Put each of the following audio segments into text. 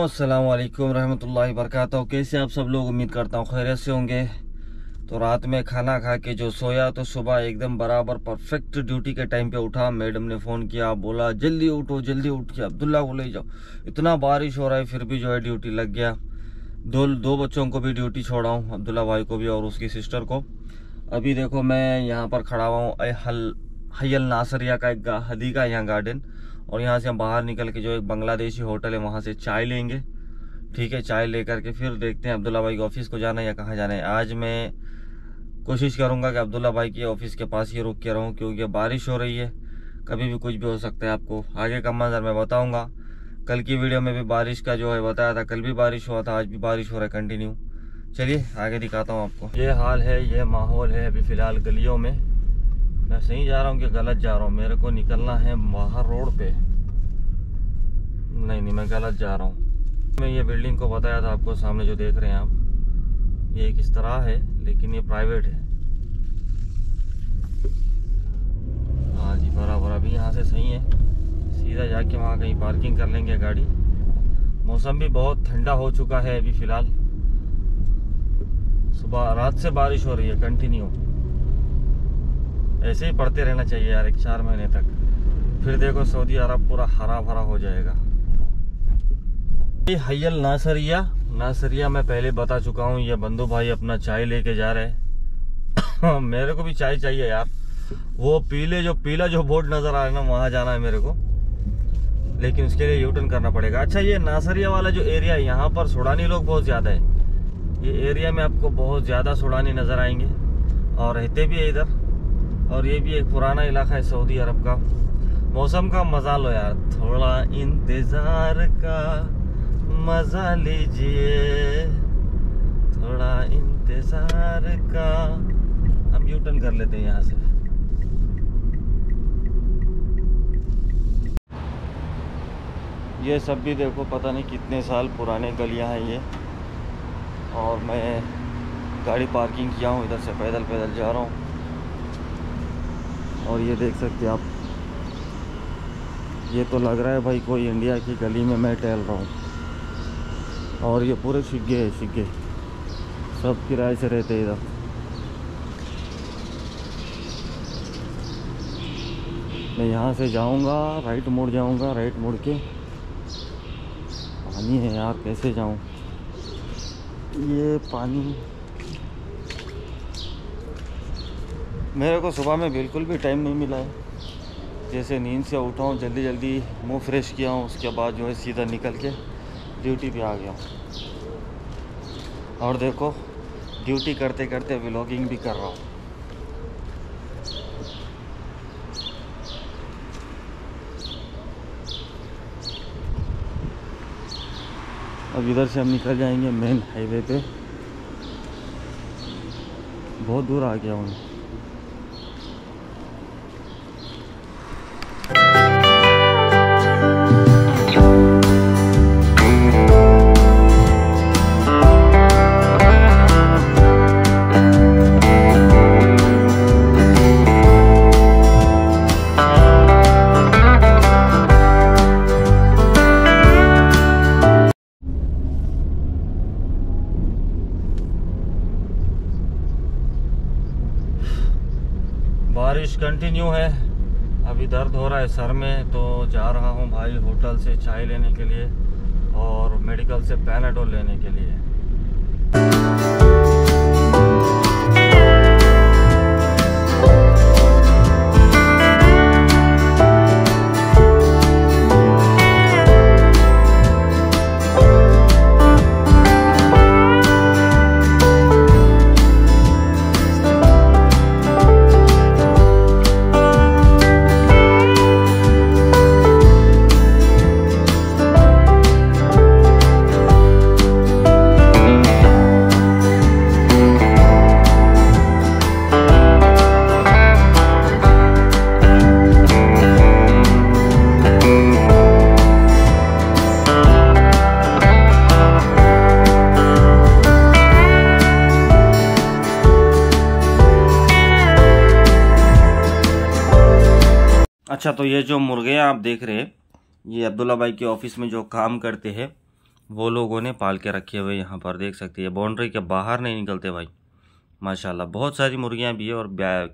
अस्सलाम वालेकुम वरकatuh कैसे आप सब लोग? उम्मीद करता हूँ खैरियत से होंगे। तो रात में खाना खा के जो सोया तो सुबह एकदम बराबर परफेक्ट ड्यूटी के टाइम पे उठा। मैडम ने फ़ोन किया, बोला, जल्दी उठो, जल्दी उठ के अब्दुल्ला को ले जाओ। इतना बारिश हो रहा है, फिर भी जो है ड्यूटी लग गया। दो दो बच्चों को भी ड्यूटी छोड़ा हूँ, अब्दुल्ला भाई को भी और उसकी सिस्टर को। अभी देखो, मैं यहाँ पर खड़ा हुआ हूँ हयल नासरिया का एक हदी का यहाँ गार्डन। और यहाँ से हम बाहर निकल के जो एक बांग्लादेशी होटल है, वहाँ से चाय लेंगे। ठीक है, चाय लेकर के फिर देखते हैं अब्दुल्ला भाई के ऑफ़िस को जाना है या कहाँ जाना है। आज मैं कोशिश करूँगा कि अब्दुल्ला भाई के ऑफ़िस के पास ही रुक के रहूँ, क्योंकि बारिश हो रही है। कभी भी कुछ भी हो सकता है आपको। आगे का मंजर मैं बताऊँगा। कल की वीडियो में भी बारिश का जो है बताया था, कल भी बारिश हुआ था, आज भी बारिश हो रहा है कंटिन्यू चलिए, आगे दिखाता हूँ आपको। ये हाल है, ये माहौल है अभी फ़िलहाल गलियों में। मैं सही जा रहा हूँ कि गलत जा रहा हूँ? मेरे को निकलना है बाहर रोड पे। नहीं नहीं, मैं गलत जा रहा हूँ। मैं ये बिल्डिंग को बताया था आपको, सामने जो देख रहे हैं आप। ये किस तरह है, लेकिन ये प्राइवेट है। हाँ जी, बराबर। अभी यहाँ से सही है। सीधा जाके वहाँ कहीं पार्किंग कर लेंगे गाड़ी। मौसम भी बहुत ठंडा हो चुका है अभी फ़िलहाल। सुबह, रात से बारिश हो रही है, कंटिन्यू। ऐसे ही पढ़ते रहना चाहिए यार, एक चार महीने तक। फिर देखो सऊदी अरब पूरा हरा भरा हो जाएगा। ये हयल नासरिया नासरिया मैं पहले बता चुका हूँ, ये बंधु भाई अपना चाय लेके जा रहे हैं। मेरे को भी चाय चाहिए यार। वो पीले जो, पीला जो बोर्ड नज़र आ रहा है ना, वहाँ जाना है मेरे को। लेकिन उसके लिए यूटर्न करना पड़ेगा। अच्छा ये नासरिया वाला जो एरिया है, यहाँ पर सुडानी लोग बहुत ज़्यादा है। ये एरिया में आपको बहुत ज़्यादा सुडानी नज़र आएँगे। और रहते भी है इधर। और ये भी एक पुराना इलाका है सऊदी अरब का। मौसम का मज़ा लो यार, थोड़ा इंतज़ार का मज़ा लीजिए। थोड़ा इंतज़ार का। हम यू टर्न कर लेते हैं यहाँ से। ये सब भी देखो, पता नहीं कितने साल पुराने गलियाँ हैं ये। और मैं गाड़ी पार्किंग किया हूँ, इधर से पैदल पैदल जा रहा हूँ। और ये देख सकते आप। ये तो लग रहा है भाई कोई इंडिया की गली में मैं टहल रहा हूँ। और ये पूरे शिग्गे है, शिग्गे। सब किराए से रहते इधर। मैं यहाँ से जाऊँगा, राइट मुड़ जाऊँगा, राइट मुड़ के। पानी है यार, कैसे जाऊँ? ये पानी मेरे को सुबह में बिल्कुल भी टाइम नहीं मिला है। जैसे नींद से उठा हूँ, जल्दी जल्दी मुँह फ्रेश किया हूँ, उसके बाद जो है सीधा निकल के ड्यूटी पे आ गया हूँ। और देखो ड्यूटी करते करते व्लॉगिंग भी कर रहा हूँ। अब इधर से हम निकल जाएँगे मेन हाईवे पे। बहुत दूर आ गया हूँ। बारिश कंटिन्यू है। अभी दर्द हो रहा है सर में तो जा रहा हूँ भाई होटल से चाय लेने के लिए और मेडिकल से पैनाडोल लेने के लिए। अच्छा तो ये जो मुर्गे आप देख रहे हैं, ये अब्दुल्ला भाई के ऑफ़िस में जो काम करते हैं, वो लोगों ने पाल के रखे हुए यहाँ पर, देख सकते हैं। बाउंड्री के बाहर नहीं निकलते भाई। माशाल्लाह, बहुत सारी मुर्गियाँ भी है और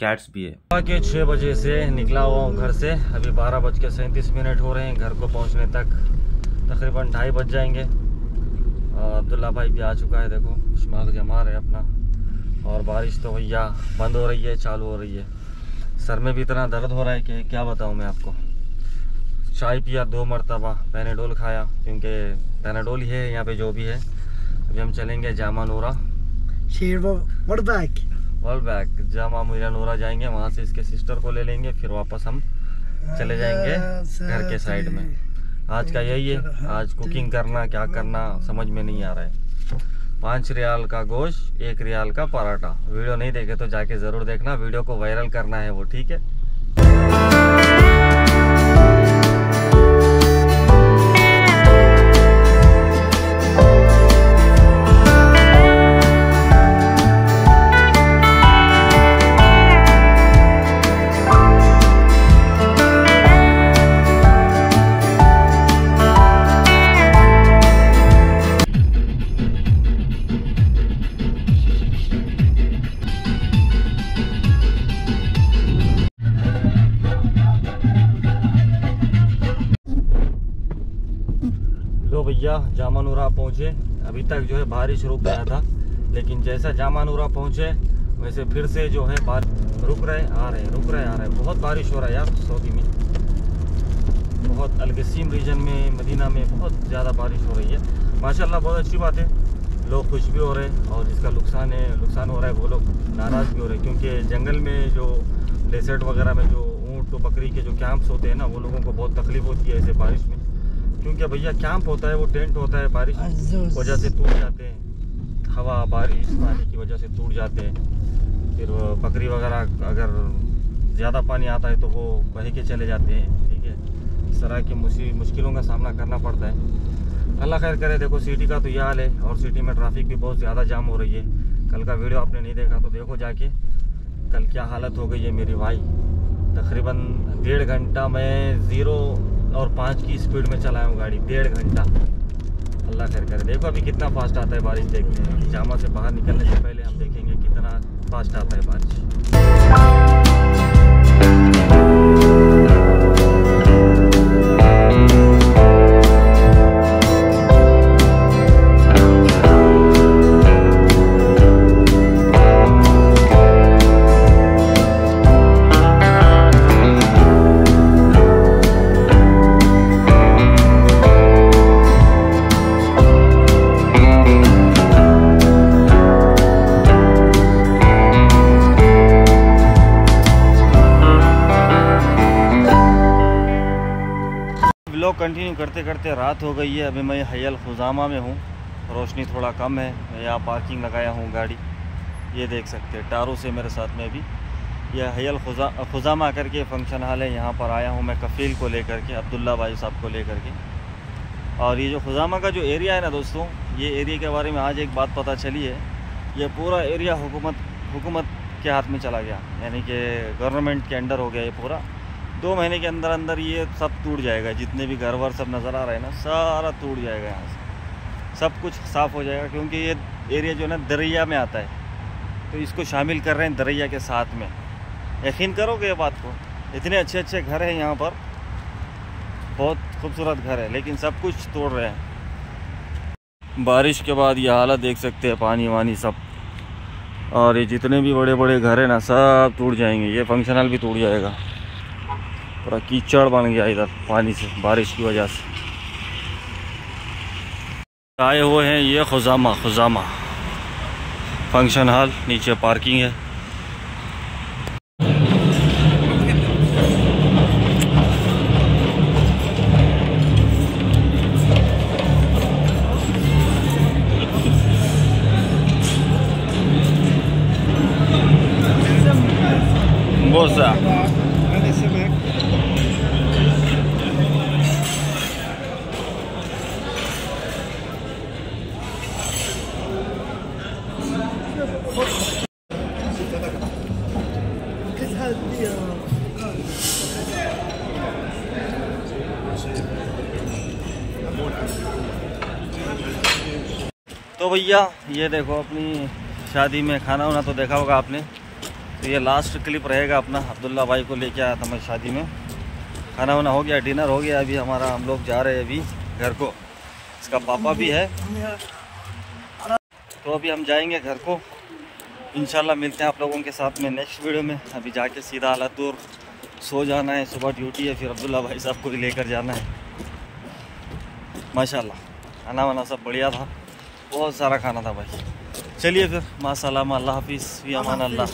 कैट्स भी है। सुबह के छः बजे से निकला हुआ हूँ घर से। अभी बारह बज के सैंतीस मिनट हो रहे हैं, घर को पहुँचने तक। तकरीबन ढाई बज जाएँगे। अब्दुल्ला भाई भी आ चुका है, देखो, शुमाल जमा रहे अपना। और बारिश तो भैया, बंद हो रही है, चालू हो रही है। सर में भी इतना दर्द हो रहा है कि क्या बताऊँ मैं आपको। चाय पिया दो मरतबा पैनाडोल खाया क्योंकि पैनाडोल ही है यहाँ पे जो भी है। अभी हम चलेंगे जामा नूरा। वर्ल्ड बैक जामा मीरा नूरा जाएँगे वहाँ से इसके सिस्टर को ले लेंगे फिर वापस हम चले जाएँगे घर के साइड में। आज का यही है आज कुकिंग करना क्या करना समझ में नहीं आ रहा है। पाँच रियाल का गोश्त, एक रियाल का पराठा। वीडियो नहीं देखे तो जाके ज़रूर देखना, वीडियो को वायरल करना है वो, ठीक है? पहुँचे। अभी तक जो है बारिश रुक गया था, लेकिन जैसा जामानूरा पहुँचे, वैसे फिर से जो है बार रुक रहे, आ रहे, रुक रहे, आ रहे। बहुत बारिश हो रहा है यार सऊदी में। बहुत अलगसीम रीजन में, मदीना में बहुत ज़्यादा बारिश हो रही है। माशाल्लाह, बहुत अच्छी बात है। लोग खुश भी हो रहे हैं और जिसका नुकसान है, नुकसान हो रहा है, वो लोग नाराज़ भी हो रहे हैं, क्योंकि जंगल में जो डेसर्ट वगैरह में जो ऊँट तो बकरी के जो कैंप्स होते हैं ना, वो लोगों को बहुत तकलीफ़ होती है ऐसे बारिश में। क्योंकि भैया कैंप होता है वो टेंट होता है बारिश वजह से टूट जाते हैं। हवा बारिश पानी की वजह से टूट जाते हैं। फिर बकरी वगैरह अगर ज़्यादा पानी आता है तो वो बह के चले जाते हैं ठीक है? इस तरह की मुश्किलों का सामना करना पड़ता है। अल्लाह खैर करे देखो सिटी का तो यह हाल है और सिटी में ट्रैफ़िक भी बहुत ज़्यादा जाम हो रही है। कल का वीडियो आपने नहीं देखा तो देखो जाके कल क्या हालत हो गई है मेरी भाई। तकरीबन डेढ़ घंटा में ज़ीरो और पाँच की स्पीड में चलाया हूँ गाड़ी, डेढ़ घंटा। अल्लाह खैर करे। देखो अभी कितना फास्ट आता है बारिश देखते हैं जामा से बाहर निकलने से पहले हम देखेंगे कितना फास्ट आता है बारिश। कंटिन्यू करते करते रात हो गई है। अभी मैं हयल खुजामा में हूँ। रोशनी थोड़ा कम है। मैं यहाँ पार्किंग लगाया हूँ गाड़ी। ये देख सकते हैं, टारों से मेरे साथ में भी। यह हयल खुजा, खुजामा करके फ़ंक्शन हॉल है। यहाँ पर आया हूँ मैं कफ़ील को लेकर के, अब्दुल्ला भाई साहब को लेकर के। और ये जो खुजामा का जो एरिया है ना दोस्तों, ये एरिया के बारे में आज एक बात पता चली है। ये पूरा एरिया हुकूमत हुकूमत के हाथ में चला गया। यानी कि गवर्नमेंट के अंडर हो गया ये पूरा। दो महीने के अंदर अंदर ये सब टूट जाएगा, जितने भी घर वर सब नज़र आ रहे हैं ना, सारा टूट जाएगा यहाँ से। सब कुछ साफ़ हो जाएगा, क्योंकि ये एरिया जो है ना, दरिया में आता है। तो इसको शामिल कर रहे हैं दरिया के साथ में। यकीन करोगे ये बात को? इतने अच्छे अच्छे घर हैं यहाँ पर। बहुत खूबसूरत घर है, लेकिन सब कुछ तोड़ रहे हैं। बारिश के बाद ये हालत देख सकते हैं, पानी वानी सब। और ये जितने भी बड़े बड़े घर हैं ना, सब टूट जाएँगे, ये फंक्शनल भी टूट जाएगा। पूरा कीचड़ बन गया इधर पानी से, बारिश की वजह से। आए हुए हैं ये खुजामा खुजामा। फ़ंक्शन हॉल, नीचे पार्किंग है. तो भैया, ये देखो अपनी शादी में खाना वाना तो देखा होगा आपने। तो ये लास्ट क्लिप रहेगा अपना, अब्दुल्ला भाई को लेके आया था मैं शादी में। खाना वाना हो गया डिनर हो गया, अभी हमारा हम लोग जा रहे हैं अभी घर को। इसका पापा भी है। तो अभी हम जाएँगे घर को। इंशाल्लाह मिलते हैं आप लोगों के साथ में नेक्स्ट वीडियो में। अभी जाके सीधा आलातूर सो जाना है, सुबह ड्यूटी है, फिर अब्दुल्ला भाई साहब को भी लेकर जाना है। माशाल्लाह, खाना वाना सब बढ़िया था। बहुत सारा खाना था भाई। चलिए फिर माशाल्लाह अल्लाह हाफिज़ अमान अल्लाह।